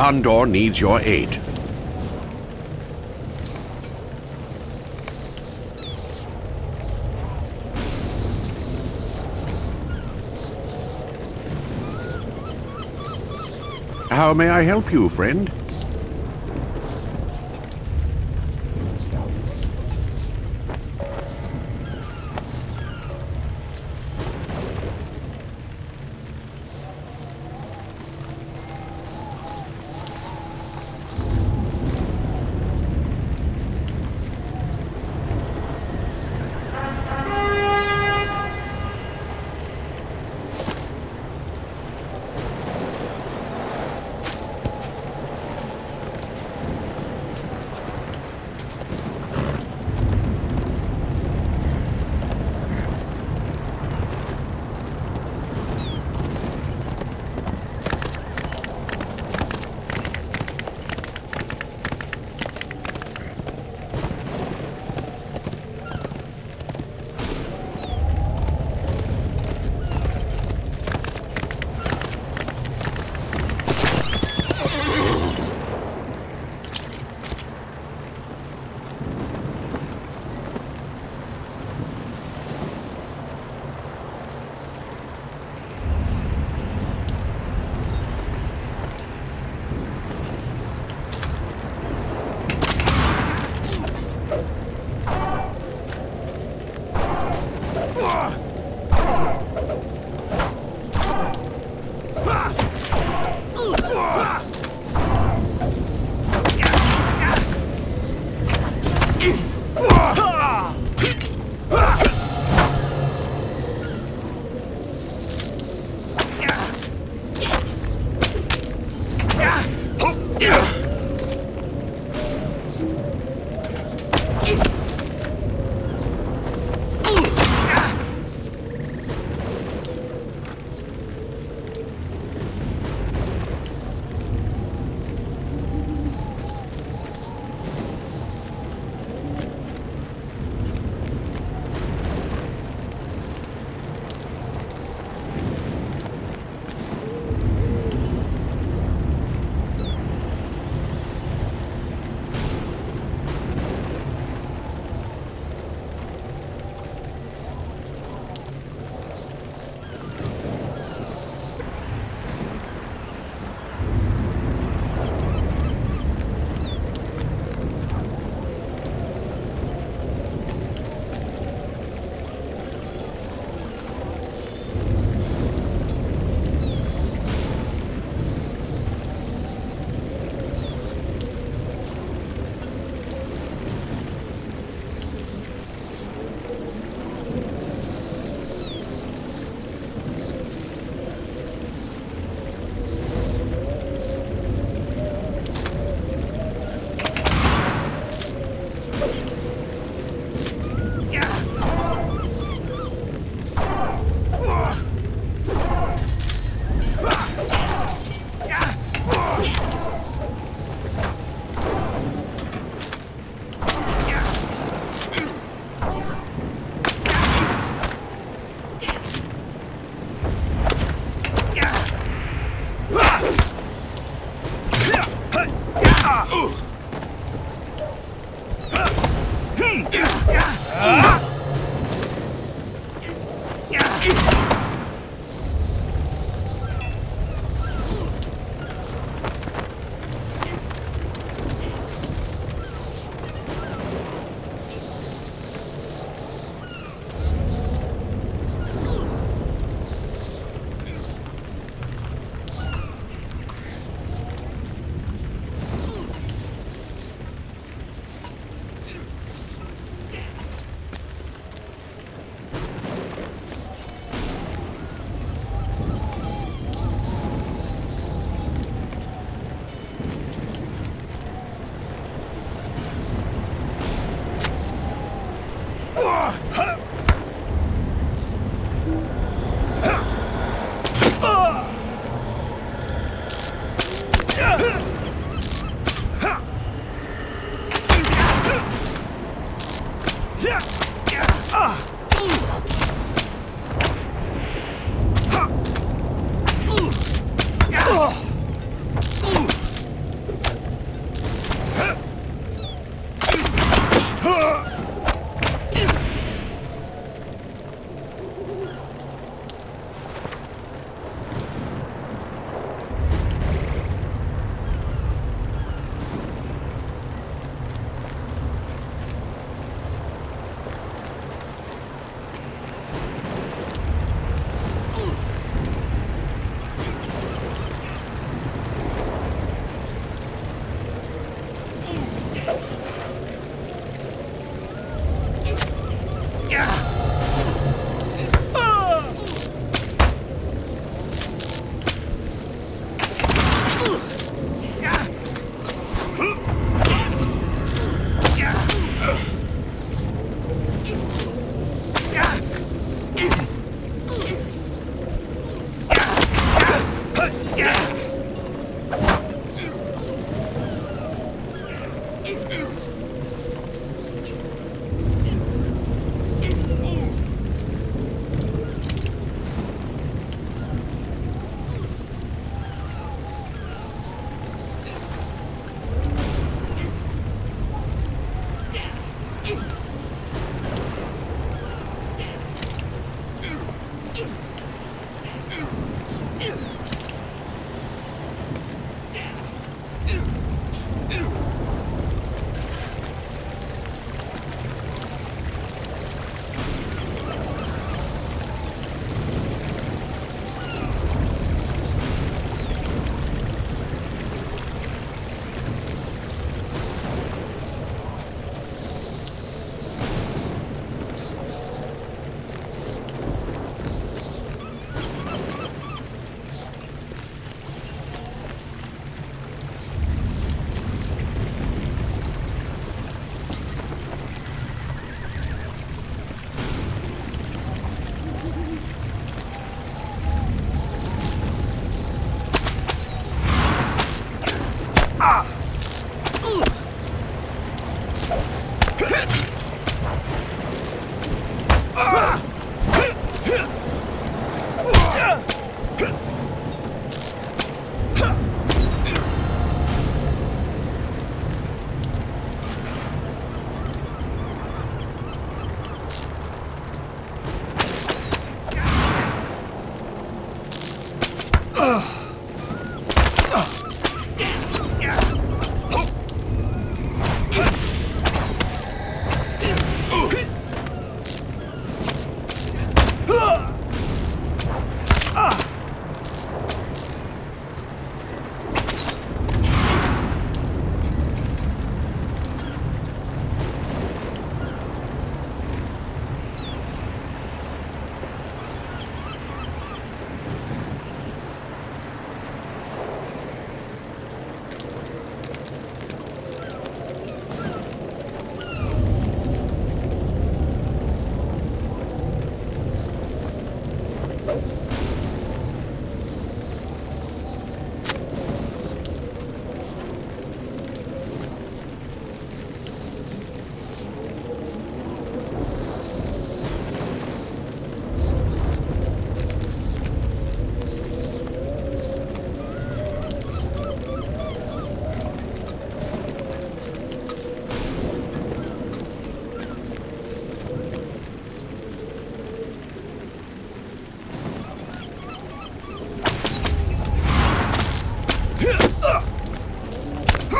Gondor needs your aid. How may I help you, friend? you.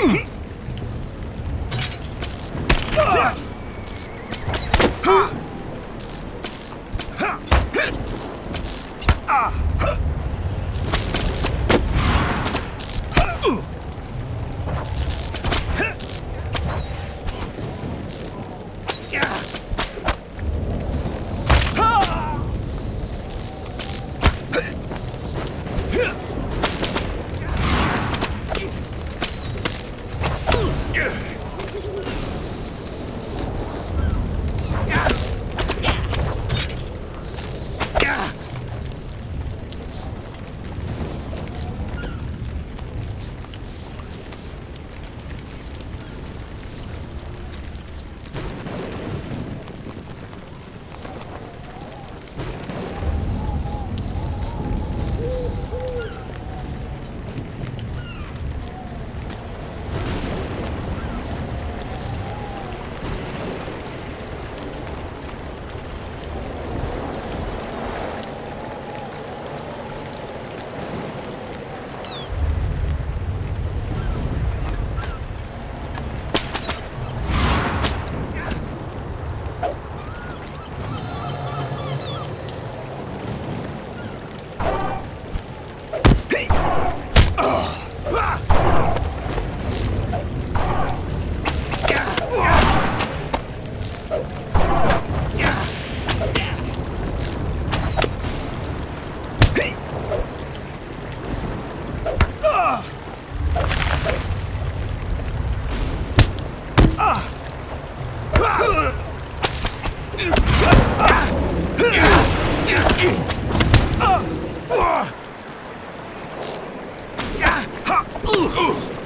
Hmm. Ooh.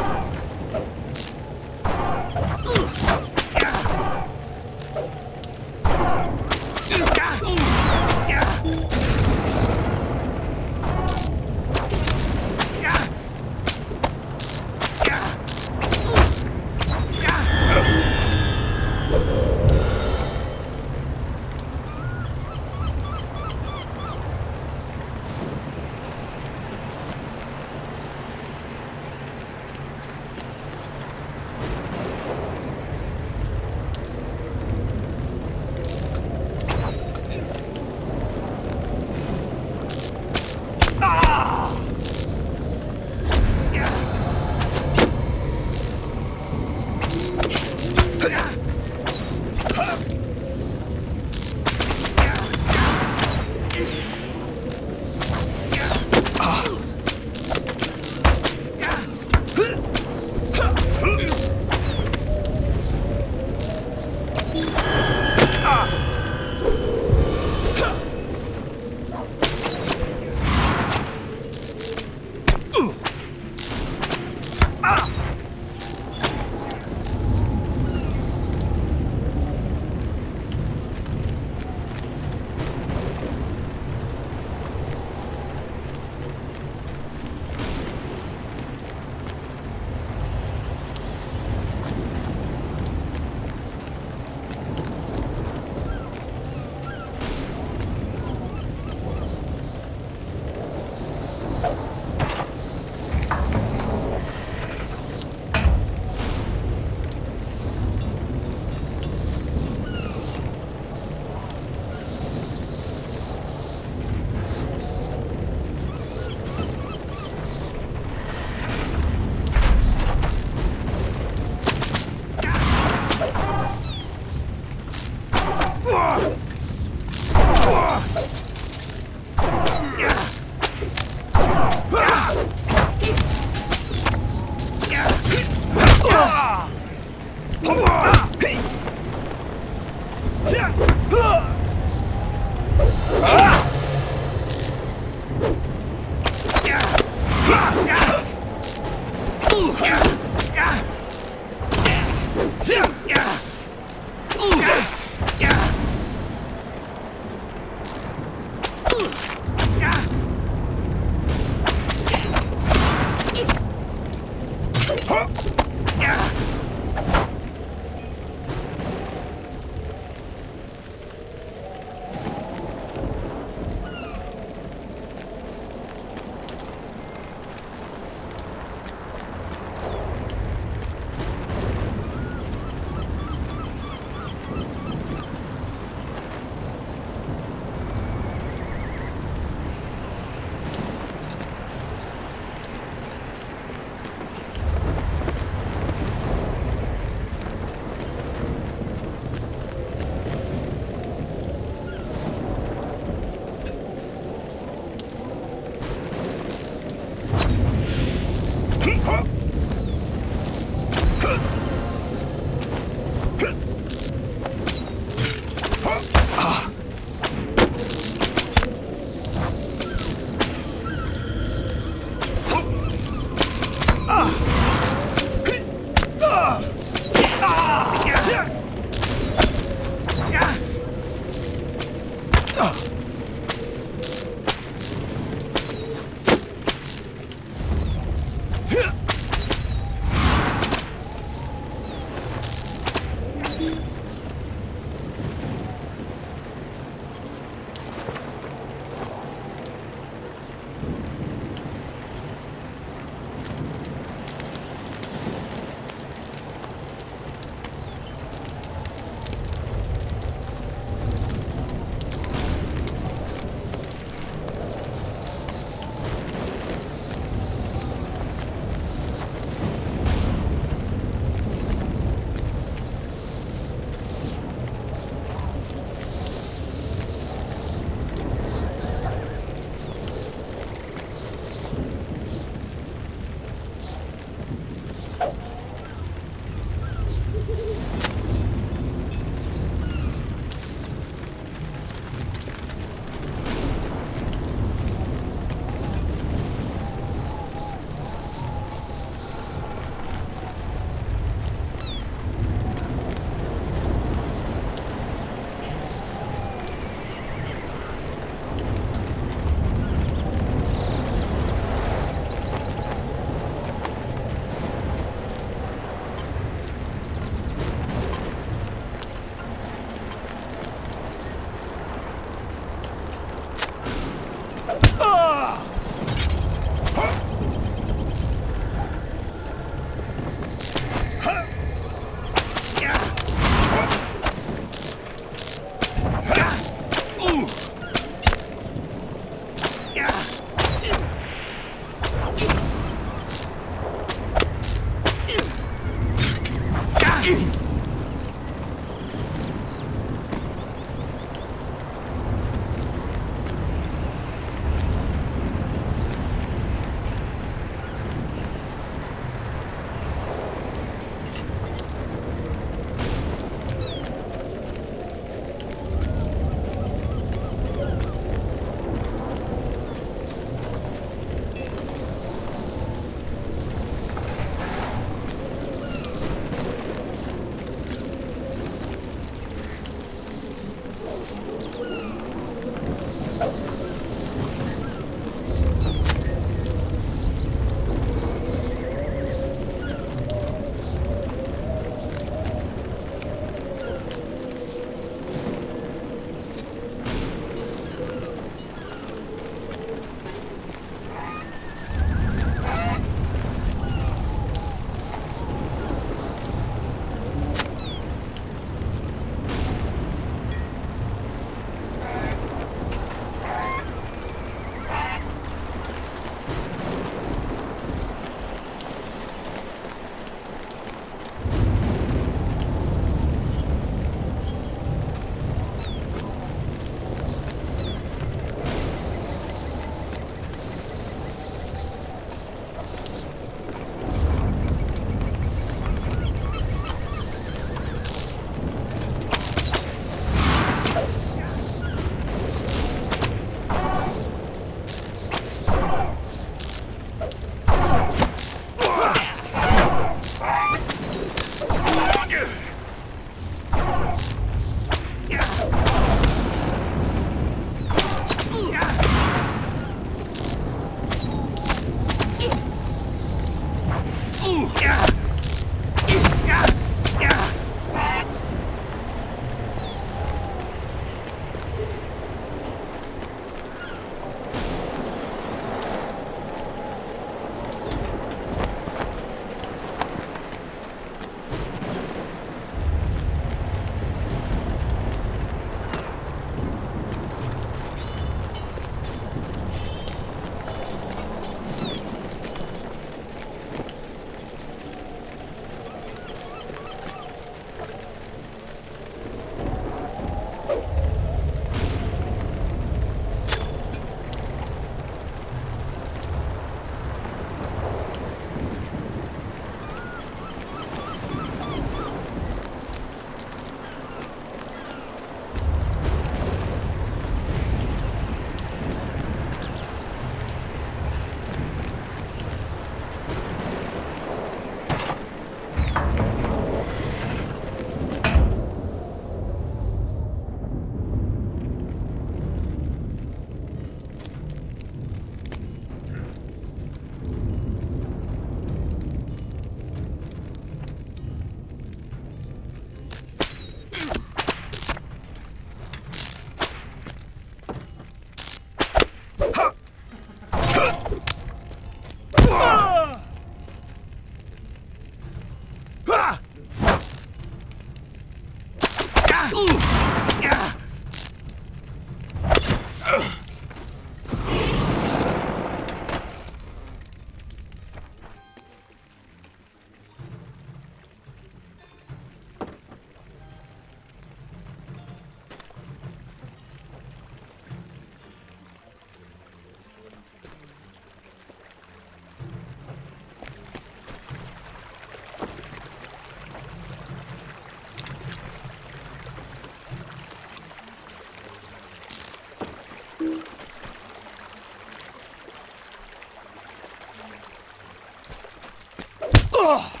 Oh!